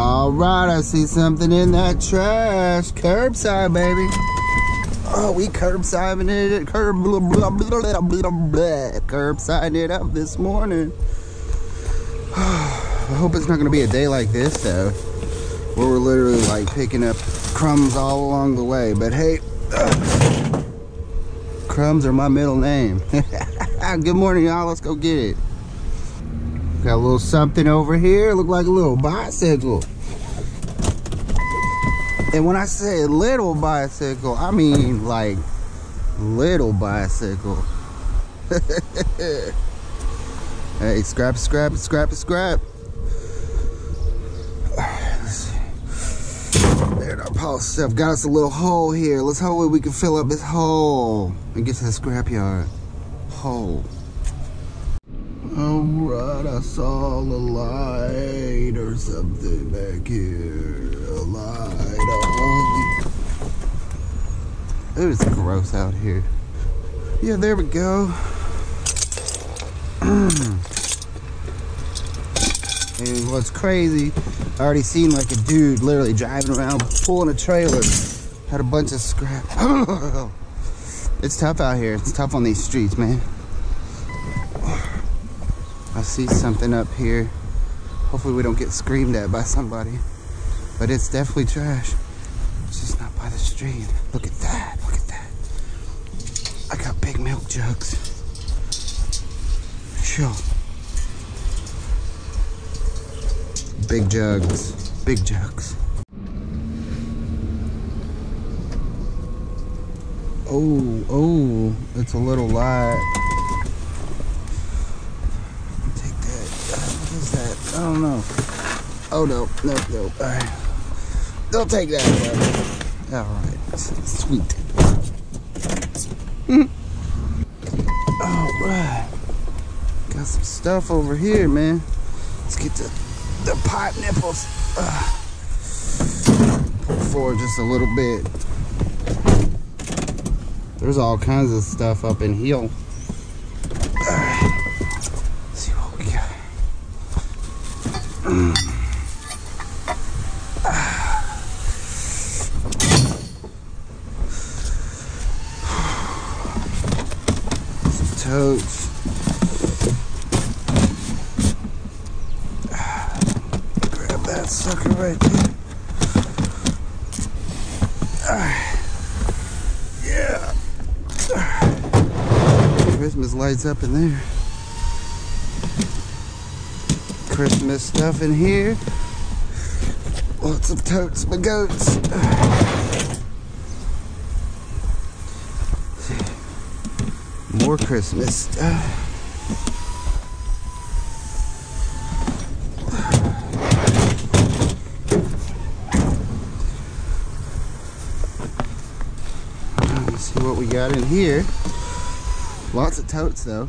All right, I see something in that trash. Curbside, baby. Oh, we curbsiding it, curb, blah, blah, blah, blah, blah, blah, curbsiding it up this morning. I hope it's not gonna be a day like this though, where we're literally like picking up crumbs all along the way. But hey, crumbs are my middle name. Good morning, y'all. Let's go get it. Got a little something over here. Look like a little bicycle. And when I say little bicycle, I mean like little bicycle. hey, scrap, scrap, scrap, scrap. There, our pile stuff got us a little hole here. Let's hope we can fill up this hole and get to the scrapyard. Hole. Alright, I saw the light or something back here. A light on. It was gross out here. Yeah, there we go. and what's crazy, I already seen like a dude literally driving around pulling a trailer. Had a bunch of scrap. it's tough out here. It's tough on these streets, man. I see something up here. Hopefully we don't get screamed at by somebody. But it's definitely trash. It's just not by the street. Look at that. Look at that. I got big milk jugs. Sure. Big jugs. Big jugs. Oh, oh, it's a little light. Take that. Uh, what is that? I don't know. Oh, no, no, no. All right. Don't take that. All right. Sweet. All right. Got some stuff over here, man. Let's get the, the pipe nipples. Uh, pull forward just a little bit. There's all kinds of stuff up in here. All right. Let's see what we got. Some totes. Grab that sucker right there. Alright. Yeah. Lights up in there. Christmas stuff in here. Lots of totes my goats. More Christmas stuff. See what we got in here. Lots of totes though.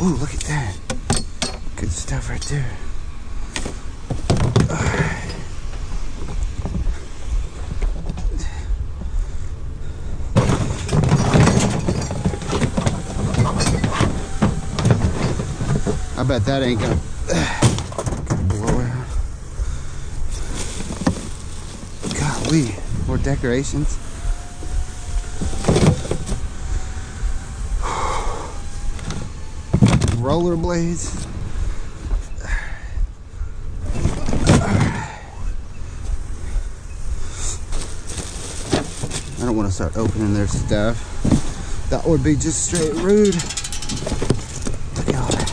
Ooh, look at that. Good stuff right there. I bet that ain't gonna blow out. Golly, more decorations. Rollerblades. I don't want to start opening their stuff. That would be just straight rude. Look at all that.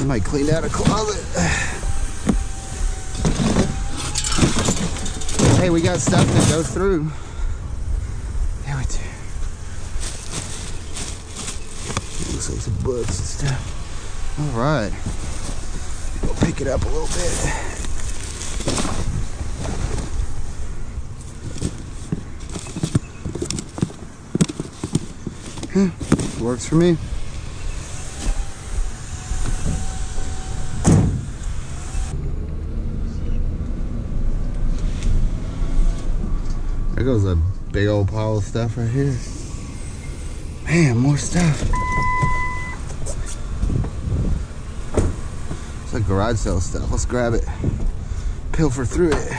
I might clean out a closet. We got stuff to go through. Yeah, we do. Looks like some books and stuff. All right. We'll pick it up a little bit. Huh, Works for me. There goes a big old pile of stuff right here. Man, more stuff. It's like garage sale stuff. Let's grab it. Pilfer through it.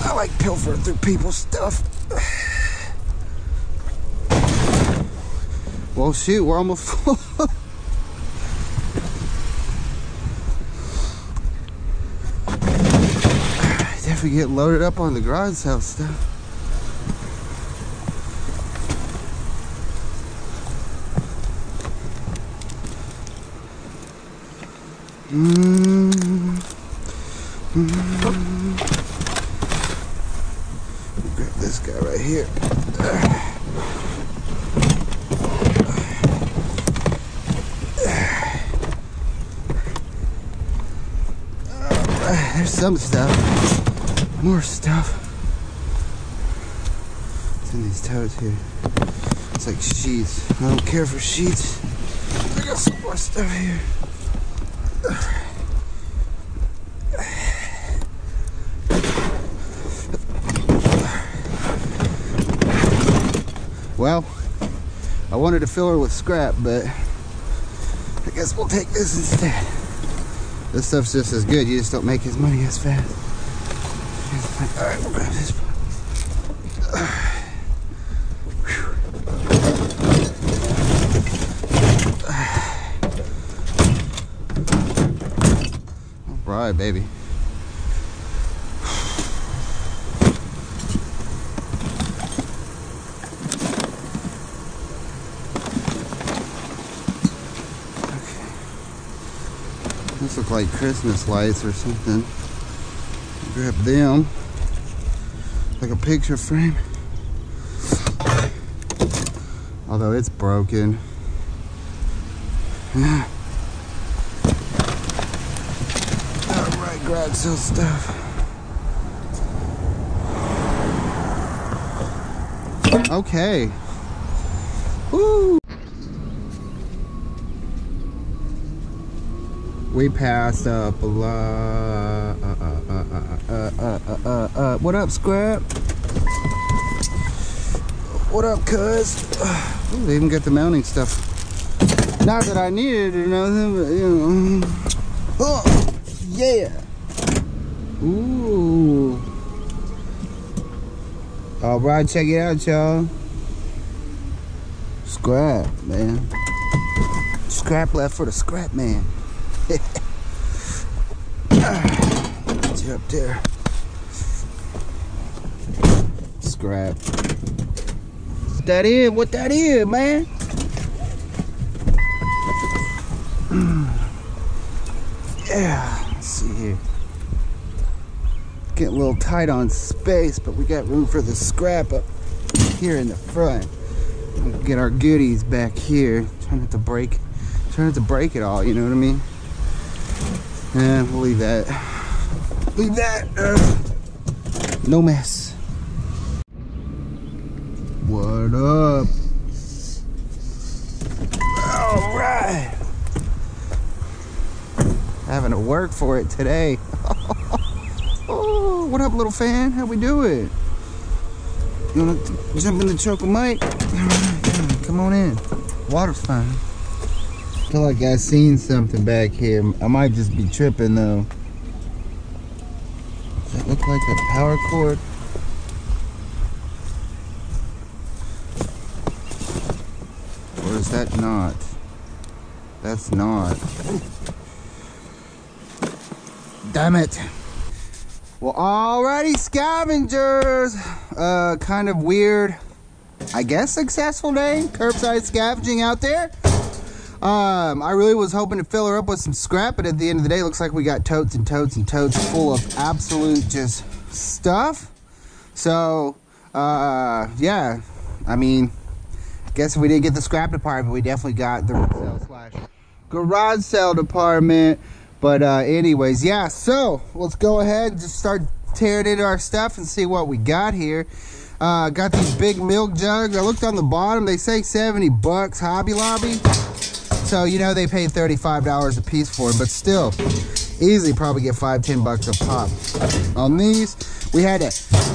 I like pilfering through people's stuff. Well, shoot, we're almost full. Definitely get loaded up on the garage sale stuff. Mm. Mm. Grab this guy right here. There's some stuff. More stuff. It's in these totes here. It's like sheets. I don't care for sheets. I got some more stuff here. Well, I wanted to fill her with scrap, but I guess we'll take this instead. This stuff's just as good, you just don't make as money as fast. Alright, we'll grab this. Alright, baby. These look like Christmas lights or something. Grab them. Like a picture frame. Although it's broken. Alright, garage stuff. Okay. Woo! We passed up a lot. What up, Scrap? What up, cuz? They even got the mounting stuff. Not that I needed or nothing, but you know. Oh, yeah. Ooh. All right, check it out, y'all. Scrap, man. Scrap left for the scrap man. You up there. Scrap. What that is? What that is, man? Yeah. Getting a little tight on space, but we got room for the scrap up here in the front. We'll get our goodies back here. Try not to break, try not to break it all. You know what I mean? Yeah, we'll leave that. Leave that. Uh, no mess. What up? All right. Having to work for it today. What up, little fan? How we doing? You wanna jump in the with Mike? Come on in. Water's fine feel like I seen something back here. I might just be tripping though. Does that look like a power cord? Or is that not? That's not. Damn it. Well, alrighty, scavengers. Uh, kind of weird, I guess successful day. Curbside scavenging out there. Um, I really was hoping to fill her up with some scrap, but at the end of the day, looks like we got totes and totes and totes full of absolute just stuff. So, uh, yeah, I mean, guess we didn't get the scrap department, we definitely got the sale slash garage sale department. But uh, anyways, yeah, so let's go ahead and just start tearing into our stuff and see what we got here. Uh, got these big milk jugs. I looked on the bottom. They say 70 bucks Hobby Lobby. So, you know, they paid $35 a piece for them, but still, easily probably get five, ten bucks a pop on these. we had to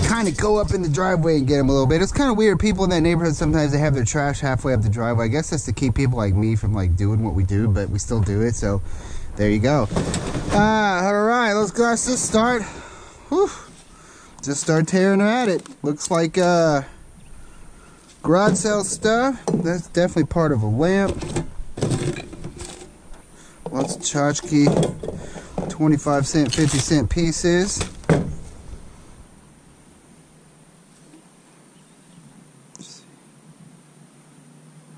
kind of go up in the driveway and get them a little bit. It's kind of weird. People in that neighborhood sometimes they have their trash halfway up the driveway. I guess that's to keep people like me from like doing what we do, but we still do it. So there you go. Uh, all right, let's. Let's just start. Whew. Just start tearing at it. Looks like uh, garage sale stuff. That's definitely part of a lamp. Lots of tchotchke, 25 cent, 50 cent pieces.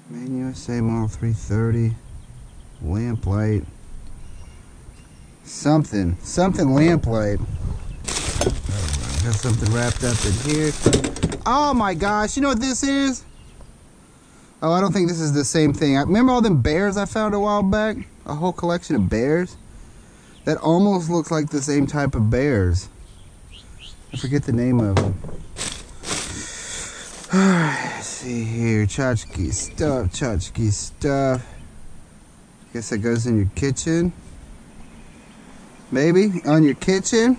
Man USA Model 330, lamp light, something, something lamplight. Got something wrapped up in here. Oh my gosh, you know what this is? Oh, I don't think this is the same thing. I remember all them bears I found a while back? A whole collection of bears? That almost looks like the same type of bears. I forget the name of them. Alright, see here. Tchotchke stuff, tchotchke stuff. I Guess that goes in your kitchen. Maybe on your kitchen.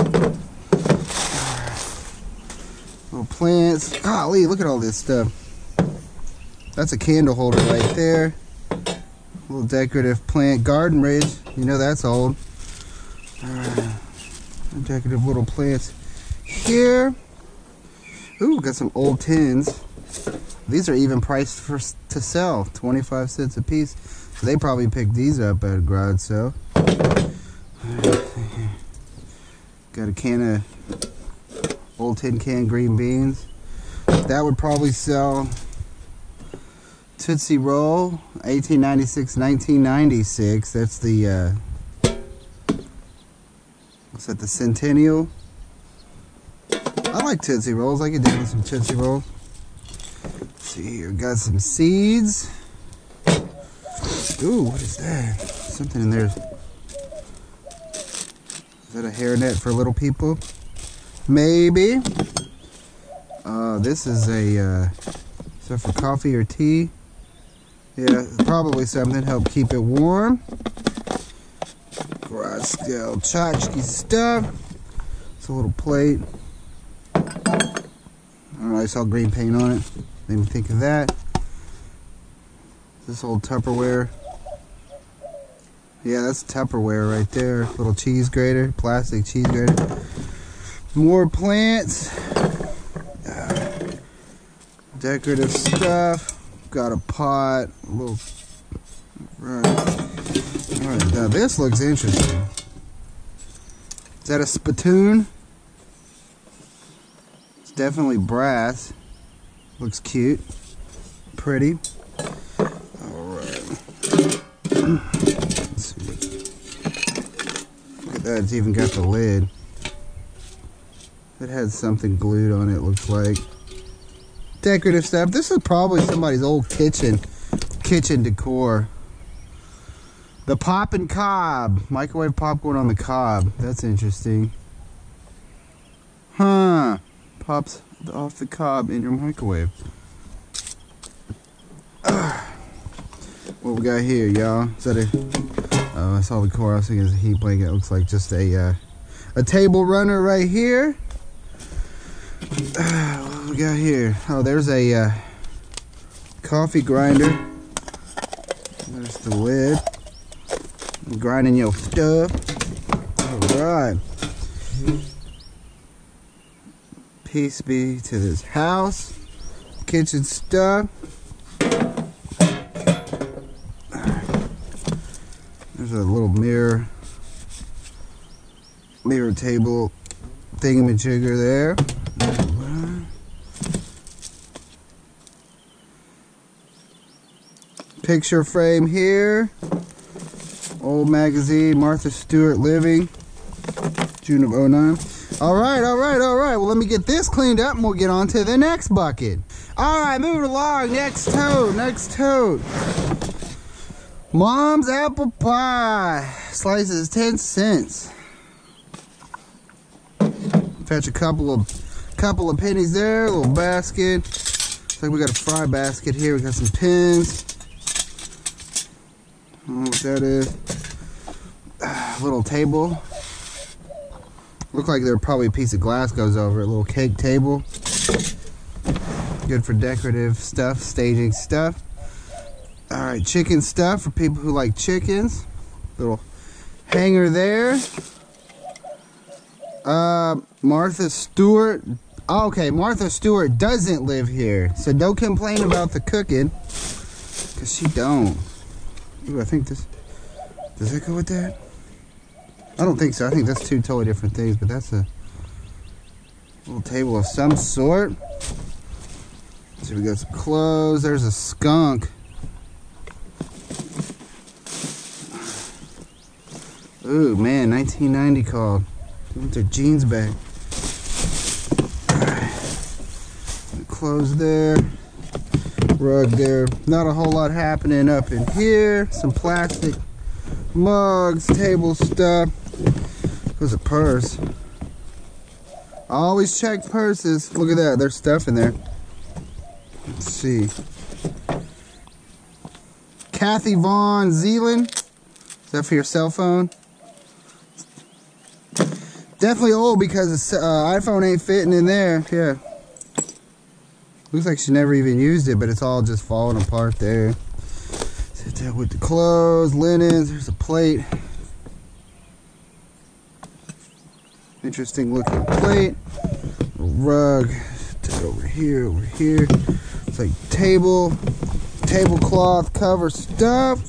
Little plants. Golly, look at all this stuff. That's a candle holder right there. Little decorative plant. Garden Ridge. You know that's old. Alright. Decorative little plants here. Ooh, got some old tins. These are even priced for to sell. 25 cents a piece. So they probably picked these up at a garage sale. Got a can of old tin can green beans. That would probably sell Tootsie Roll, 1896, 1996. That's the, uh, what's that, the Centennial? I like Tootsie Rolls. I could do with some Tootsie Rolls. Let's see here, got some seeds. Ooh, what is that? Something in there. That a hairnet for little people? Maybe. Uh, this is a, uh, that for coffee or tea? Yeah, probably something to help keep it warm. Garage scale tchotchke stuff. It's a little plate. I don't know, I saw green paint on it. Made me think of that. This old Tupperware. Yeah, that's Tupperware right there. Little cheese grater, plastic cheese grater. More plants. Uh, decorative stuff. Got a pot. A little. Right. Alright, now this looks interesting. Is that a spittoon? It's definitely brass. Looks cute. Pretty. It's even got the lid. It had something glued on it, looks like. Decorative stuff. This is probably somebody's old kitchen. Kitchen decor. The pop and cob. Microwave popcorn on the cob. That's interesting. Huh. Pops off the cob in your microwave. What we got here, y'all? Is that a... Oh, I saw the thinking it's a heat blanket. It looks like just a, uh, a table runner right here. Uh, we got here? Oh, there's a uh, coffee grinder. There's the lid. I'm grinding your stuff. All right. Peace be to this house. Kitchen stuff. There's a little mirror, mirror table thingamajigger there. Picture frame here. Old magazine, Martha Stewart Living, June of 09. All right, all right, all right. Well, let me get this cleaned up and we'll get on to the next bucket. All right, moving along. Next tote, next tote. Mom's apple pie. Slices 10 cents. Fetch a couple of couple of pennies there, a little basket. Looks like we got a fry basket here. We got some pins. I don't know what that is. little table. Look like there probably a piece of glass goes over it. A little cake table. Good for decorative stuff, staging stuff. All right, chicken stuff for people who like chickens. Little hanger there. Uh, Martha Stewart. Okay, Martha Stewart doesn't live here, so don't complain about the cooking, cause she don't. Ooh, I think this. Does that go with that? I don't think so. I think that's two totally different things, but that's a little table of some sort. So we got some clothes. There's a skunk. Ooh, man, 1990 called. Want their jeans back. Clothes there. Rug there. Not a whole lot happening up in here. Some plastic mugs, table stuff. There's a purse. Always check purses. Look at that. There's stuff in there. Let's see. Kathy Van Zeeland. Is that for your cell phone? Definitely old because the uh, iPhone ain't fitting in there. Yeah. Looks like she never even used it, but it's all just falling apart there. Sit with the clothes, linens. There's a plate. Interesting looking plate. Rug. over here, over here. It's like table, tablecloth cover stuff.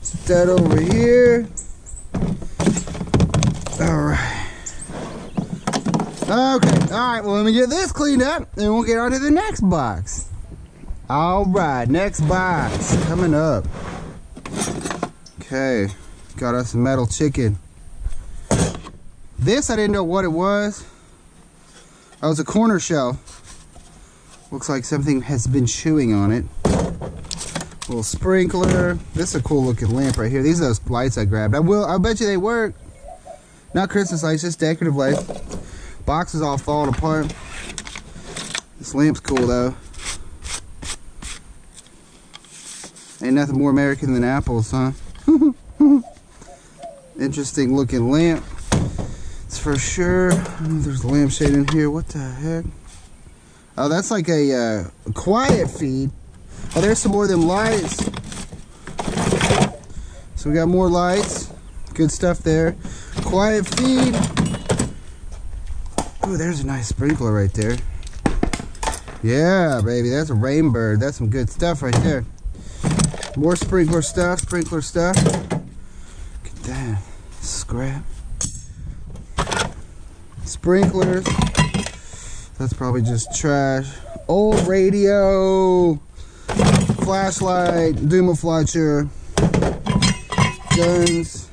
Set that over here. All right. Okay, alright, well let me get this cleaned up and we'll get on to the next box. Alright, next box coming up. Okay, got us a metal chicken. This I didn't know what it was. Oh, it's a corner shelf. Looks like something has been chewing on it. Little sprinkler. This is a cool looking lamp right here. These are those lights I grabbed. I will I bet you they work. Not Christmas lights, just decorative lights. Box is all falling apart. This lamp's cool though. Ain't nothing more American than apples, huh? Interesting looking lamp. It's for sure. There's a lampshade in here. What the heck? Oh, that's like a, uh, a quiet feed. Oh, there's some more of them lights. So we got more lights. Good stuff there. Quiet feed. Ooh, there's a nice sprinkler right there. Yeah, baby, that's a Rain Bird. That's some good stuff right there. More sprinkler stuff, sprinkler stuff. Look at that. Scrap. Sprinklers. That's probably just trash. Old radio. Flashlight. Dumaflacher. Guns.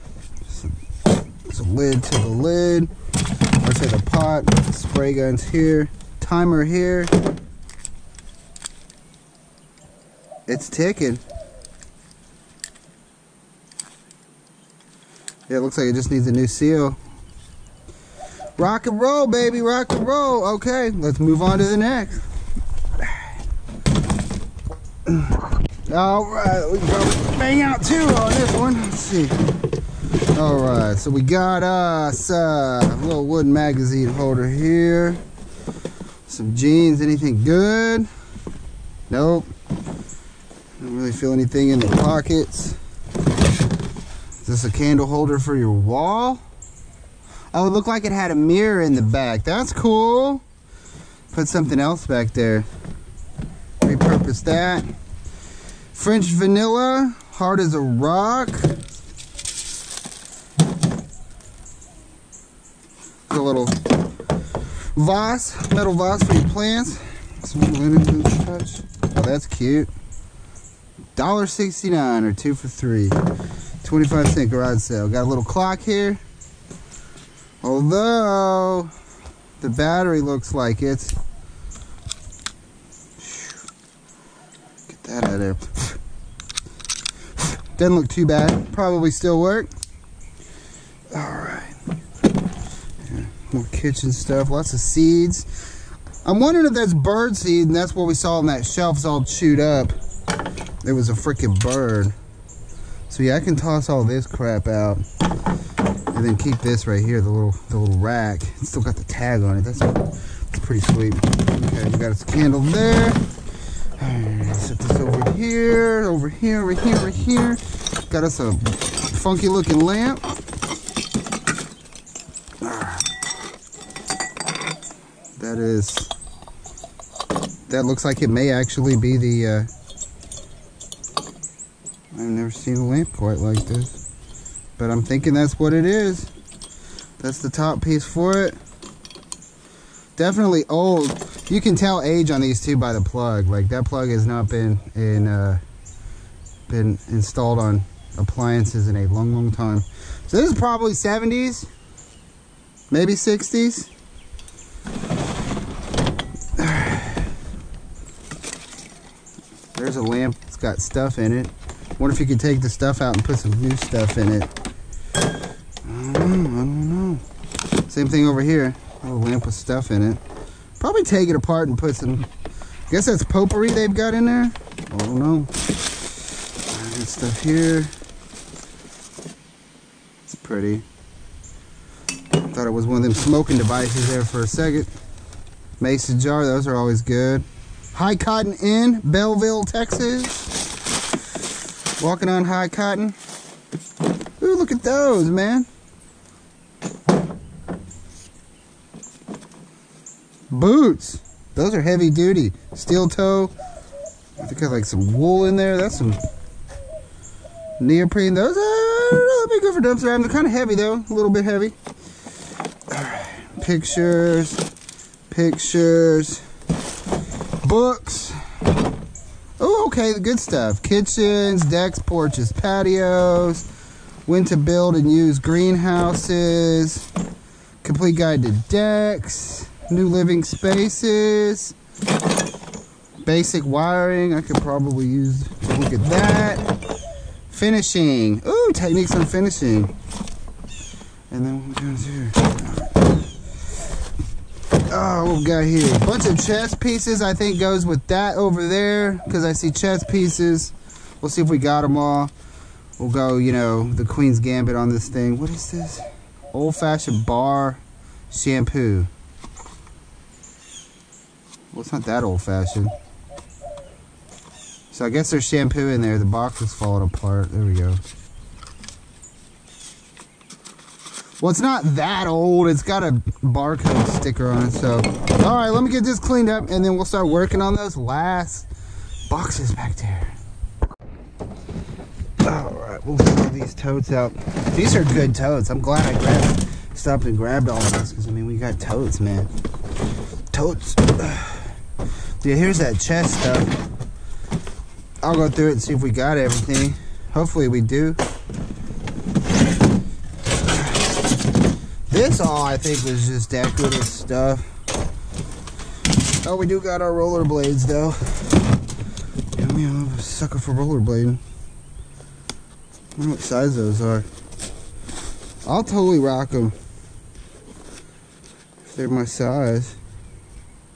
There's a lid to the lid. Pot. Spray guns here. Timer here. It's ticking. Yeah, it looks like it just needs a new seal. Rock and roll, baby, rock and roll. Okay, let's move on to the next. All right, we go bang out two on this one. Let's see. All right, so we got us a little wooden magazine holder here. Some jeans, anything good? Nope. Don't really feel anything in the pockets. Is this a candle holder for your wall? Oh, it looked like it had a mirror in the back. That's cool. Put something else back there. Repurpose that. French vanilla, hard as a rock. A little vase, metal vase for your plants. Some linen touch. Oh, that's cute. $1.69 or two for three. 25 cent garage sale. Got a little clock here. Although the battery looks like it's get that out of there. Doesn't look too bad. Probably still work. All right. Yeah, more kitchen stuff. Lots of seeds. I'm wondering if that's bird seed, and that's what we saw on that shelf. It's all chewed up. It was a freaking bird. So yeah, I can toss all this crap out. And then keep this right here, the little the little rack. It's still got the tag on it. That's, that's pretty sweet. Okay, we got a candle there. Set this over here, over here, over here, over here. Got us a funky looking lamp. That is, that looks like it may actually be the, uh, I've never seen a lamp quite like this. But I'm thinking that's what it is. That's the top piece for it. Definitely old. You can tell age on these two by the plug. Like that plug has not been in uh, been installed on appliances in a long, long time. So this is probably 70s, maybe 60s. There's a lamp. It's got stuff in it. Wonder if you could take the stuff out and put some new stuff in it. I don't know. I don't know. Same thing over here. A little lamp with stuff in it. Probably take it apart and put some. I guess that's potpourri they've got in there. I don't know. Good stuff here. It's pretty. Thought it was one of them smoking devices there for a second. Mason jar, those are always good. High Cotton Inn, Bellville, Texas. Walking on high cotton. Ooh, look at those, man. Boots. Those are heavy duty. Steel toe. I think I like some wool in there. That's some neoprene. Those are be good for dumpster. They're kind of heavy though. A little bit heavy. Alright. Pictures. Pictures. Books. Oh, okay, the good stuff. Kitchens, decks, porches, patios. When to build and use greenhouses. Complete guide to decks. New living spaces. Basic wiring. I could probably use look at that. Finishing. Ooh, techniques on finishing. And then what we here? Oh, what we got here? A bunch of chess pieces, I think, goes with that over there. Because I see chess pieces. We'll see if we got them all. We'll go, you know, the Queen's Gambit on this thing. What is this? Old-fashioned bar shampoo. Well, it's not that old-fashioned. So I guess there's shampoo in there. The box is falling apart. There we go. Well, it's not that old. It's got a barcode sticker on it. So, all right, let me get this cleaned up, and then we'll start working on those last boxes back there. All right, we'll throw these totes out. These are good totes. I'm glad I grabbed, stopped and grabbed all of this because I mean we got totes, man. Totes. Yeah, here's that chest stuff. I'll go through it and see if we got everything. Hopefully we do. All I think was just decorative stuff. Oh, we do got our rollerblades though. Yeah, I'm a sucker for rollerblading. I wonder what size those are. I'll totally rock them. If they're my size.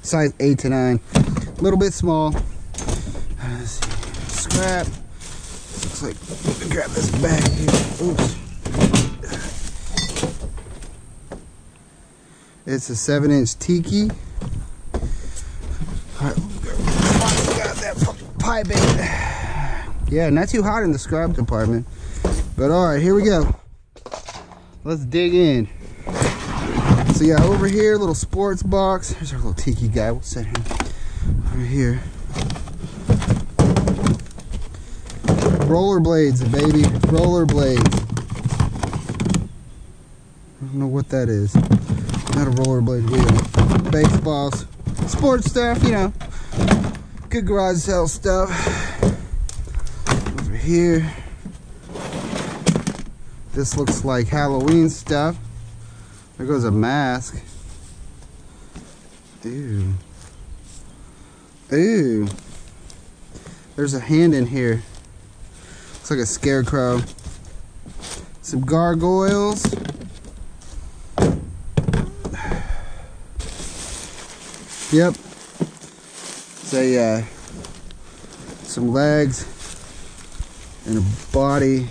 Size 8 to 9. A little bit small. Scrap. Looks like, grab this bag here. Oops. It's a 7 inch tiki. Alright, got that. Yeah, not too hot in the scrap department. But alright, here we go. Let's dig in. So yeah, over here, little sports box. Here's our little tiki guy. We'll set him over here. Rollerblades, baby. Roller Rollerblades. I don't know what that is. Not a rollerblade wheel. Baseballs. Sports stuff, you know. Good garage sale stuff. Over here. This looks like Halloween stuff. There goes a mask. Ew. Ew. There's a hand in here. Looks like a scarecrow. Some gargoyles. Yep. Say uh, some legs and a body.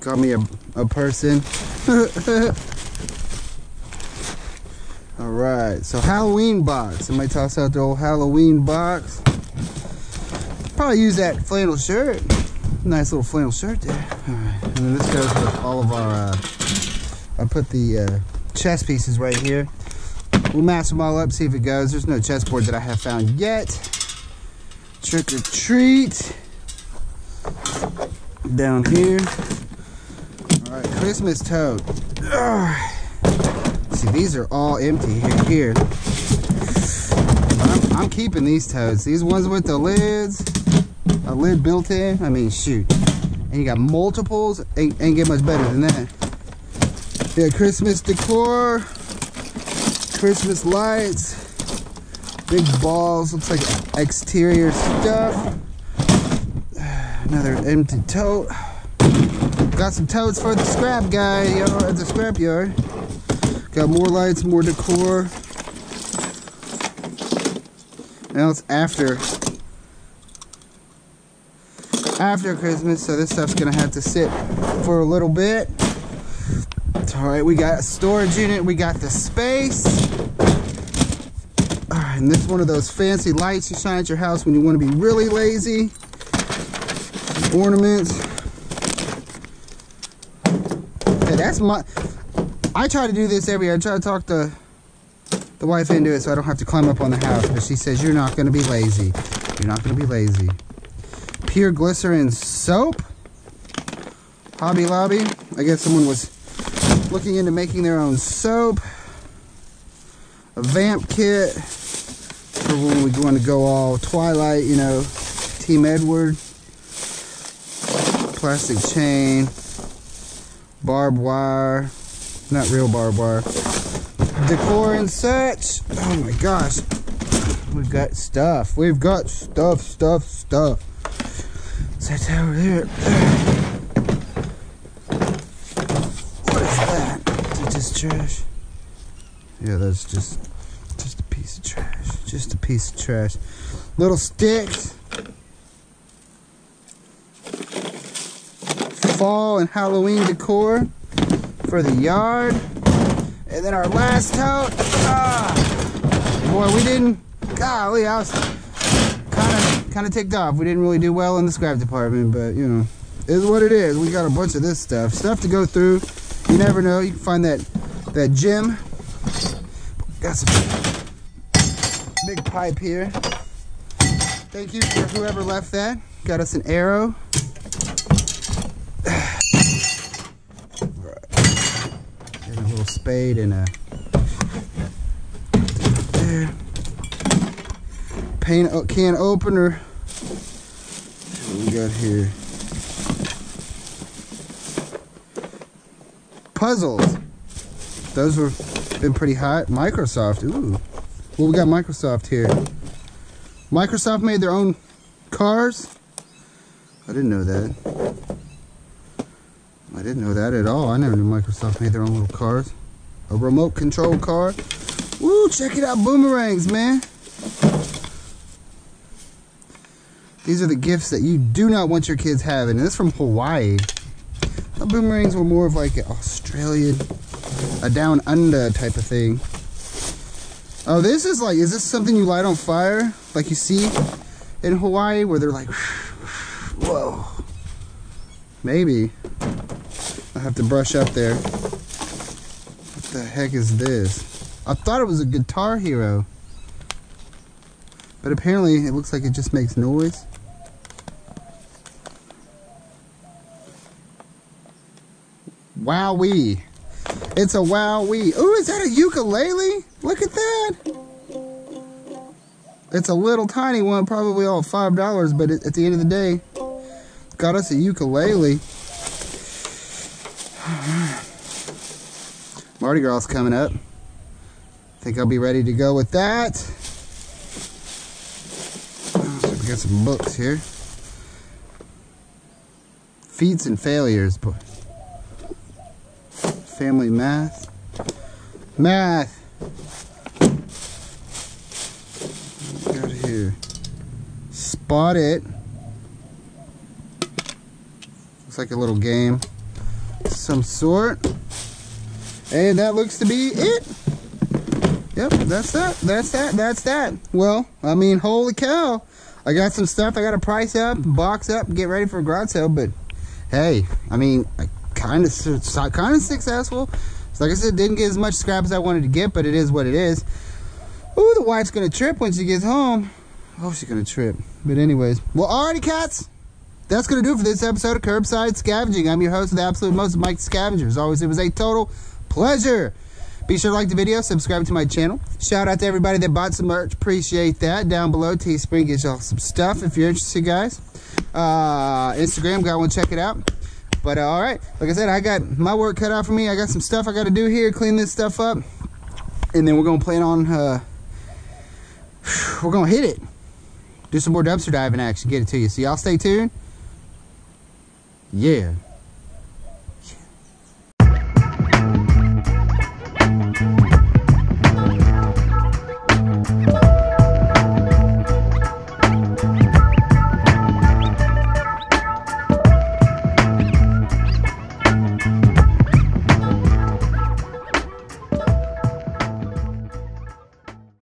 Got me a, a person. All right, so Halloween box. Somebody toss out the old Halloween box. Probably use that flannel shirt. Nice little flannel shirt there. All right, and then this goes with all of our, uh, I put the uh, chess pieces right here. We'll match them all up, see if it goes. There's no chessboard that I have found yet. Trick or treat. Down here. All right, Christmas tote. Ugh. See, these are all empty here. here. I'm, I'm, keeping these totes. These ones with the lids, a lid built in. I mean, shoot. And you got multiples. Ain't, ain't get much better than that. Yeah, Christmas decor, Christmas lights, big balls. Looks like exterior stuff. Another empty tote. Got some totes for the scrap guy, yo, at the scrap yard. Got more lights, more decor. Now it's after after Christmas, so this stuff's gonna have to sit for a little bit. All right. We got a storage unit. We got the space. All right, and this is one of those fancy lights you shine at your house when you want to be really lazy. Ornaments. Hey, that's my I try to do this every year. I try to talk to the wife into it so I don't have to climb up on the house. But she says, you're not going to be lazy. You're not going to be lazy. Pure glycerin soap. Hobby Lobby. I guess someone was looking into making their own soap. A vamp kit for when we want to go all Twilight, you know, Team Edward. Plastic chain. Barbed wire not real barbed wire. Decor and such. Oh my gosh. We've got stuff. We've got stuff, stuff, stuff. That's over there. What is that? Is it just trash? Yeah, that's just just a piece of trash. Just a piece of trash. Little sticks. Fall and Halloween decor for the yard. And then our last tote. Ah, boy, we didn't. Golly, I was kind of kind of ticked off. We didn't really do well in the scrap department, but you know, is what it is. We got a bunch of this stuff, stuff to go through. You never know. You can find that that gym. Got some big pipe here. Thank you for whoever left that. Got us an arrow. A little spade and a there. Paint oh, can opener. What we got here? Puzzles. Those were been pretty hot. Microsoft. Ooh. Well, we got Microsoft here. Microsoft made their own cars. I didn't know that. I didn't know that at all. I never knew Microsoft made their own little cars a remote control car. Woo, check it out, boomerangs, man. These are the gifts that you do not want your kids having. And this from Hawaii. The boomerangs were more of like an Australian, a down under type of thing. Oh, this is like, is this something you light on fire? Like you see in Hawaii where they're like, whoa. Maybe. I have to brush up there What the heck is this? I thought it was a Guitar Hero. But apparently it looks like it just makes noise. Wowee. It's a wowee. Ooh, is that a ukulele? Look at that. It's a little tiny one, probably all $5, but at the end of the day, got us a ukulele. Mardi Gras coming up. Think I'll be ready to go with that. Oh, so we got some books here. Feats and failures. Family math. Math. got here? Spot it. Looks like a little game. some sort. And that looks to be it. Yep, that's that. That's that. That's that. Well, I mean, holy cow. I got some stuff I got to price up, box up, get ready for a garage sale. But hey, I mean, I kind of kind of successful. So like I said, didn't get as much scrap as I wanted to get, but it is what it is. Ooh, the wife's gonna trip when she gets home. Oh, she's gonna trip. But anyways, well, alrighty, cats. That's gonna do it for this episode of Curbside Scavenging. I'm your host of the absolute most, Mike Scavenger. As always, it was a total pleasure. Be sure to like the video, subscribe to my channel. Shout out to everybody that bought some merch. Appreciate that. Down below, Teespring gives y'all some stuff if you're interested, guys. Uh, Instagram, got one, check it out. But uh, all right, like I said, I got my work cut out for me. I got some stuff I got to do here, clean this stuff up, and then we're gonna plan on. Uh, we're gonna hit it. Do some more dumpster diving action. Get it to you. So y'all stay tuned. Yeah.